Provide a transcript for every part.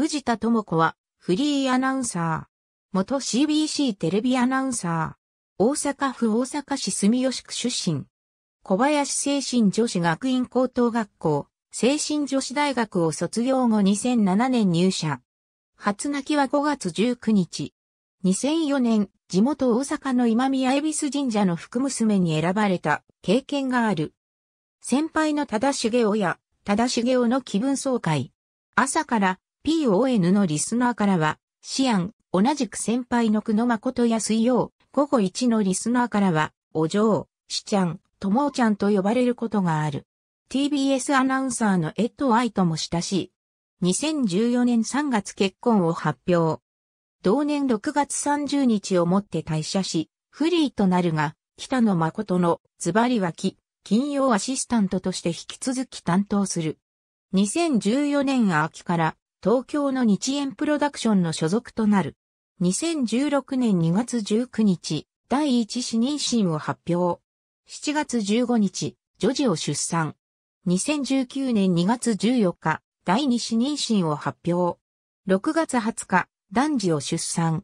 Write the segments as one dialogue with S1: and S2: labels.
S1: 宇治田智子は、フリーアナウンサー。元 CBC テレビアナウンサー。大阪府大阪市住吉区出身。小林精神女子学院高等学校、精神女子大学を卒業後2007年入社。初泣きは5月19日。2004年、地元大阪の今宮恵比寿神社の福娘に選ばれた経験がある。先輩の忠重夫や、忠重夫の気分爽快。朝から PON のリスナーからは、シアン、同じく先輩の久野誠や水曜、午後1のリスナーからは、お嬢、しちゃん、ともおちゃんと呼ばれることがある。TBS アナウンサーのエッド・アイとも親しい。2014年3月結婚を発表。同年6月30日をもって退社し、フリーとなるが、北野誠のズバリ脇、金曜アシスタントとして引き続き担当する。2014年秋から東京の日円プロダクションの所属となる。2016年2月19日、第一子妊娠を発表。7月15日、女児を出産。2019年2月14日、第二子妊娠を発表。6月20日、男児を出産。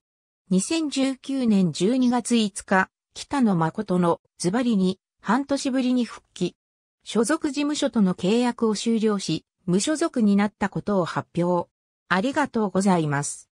S1: 2019年12月5日、北野誠のズバリに半年ぶりに復帰。所属事務所との契約を終了し、無所属になったことを発表。ありがとうございます。